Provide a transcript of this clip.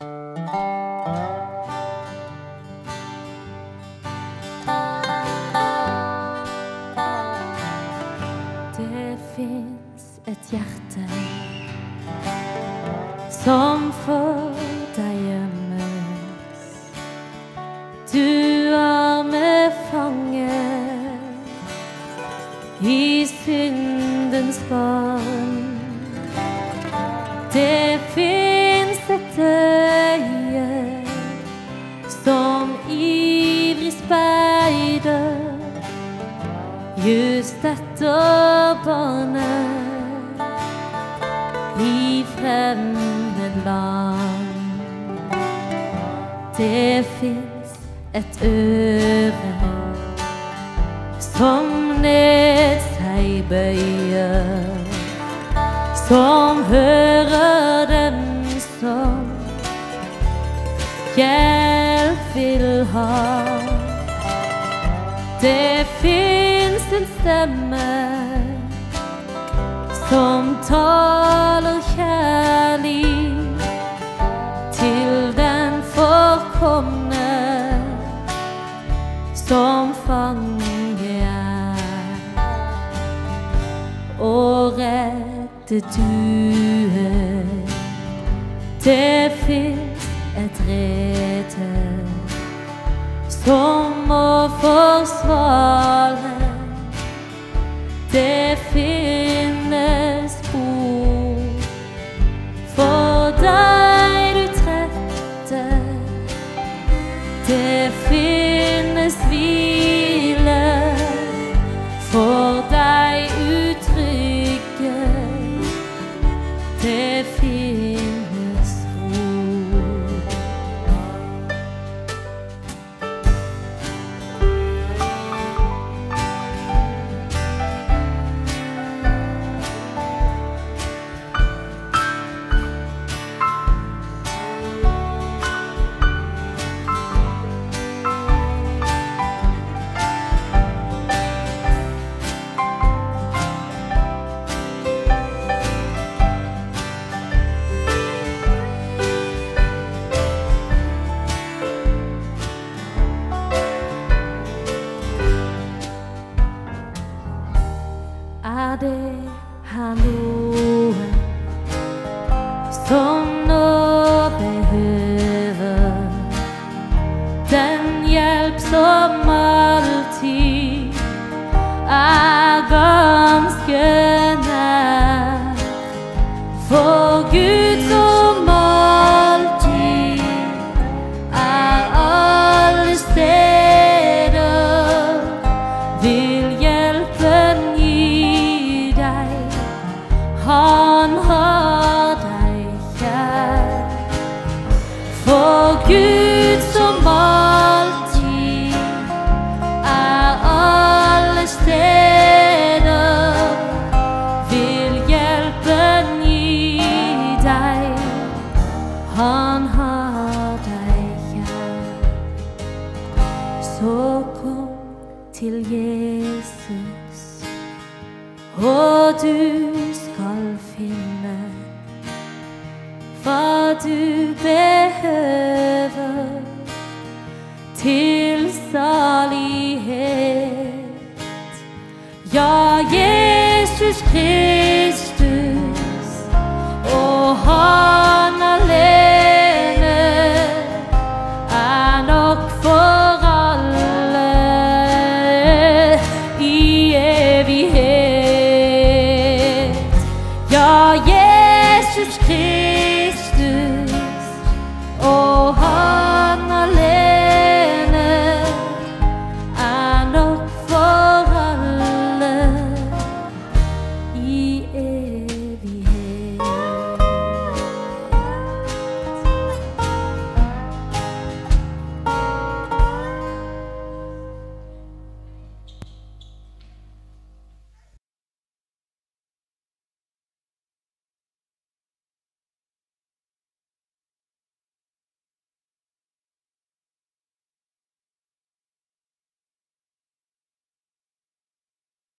Det fins et hjerte som for deg gjemmes. Du er med fanget i syndens barn. Just etter barnet i fremmed land. Det fins et øre som ned seg bøyer, som hører dem som hjelp vil ha. Det stemme som taler kjærlig til den forkomne som fange er. Og redde due, det fins et rede som må forsvare. Det finnes ord for deg du trette. Det finnes hvile for deg utrygge. Som nå behøver den hjelp som alltid er ganske nær? For Gud som alltid er alle steder, vil hjelpen gi deg. Han har Han har deg kjær. Så kom til Jesus, og du skal finne hva du behøver til salighet. Ja, Jesus Kristus how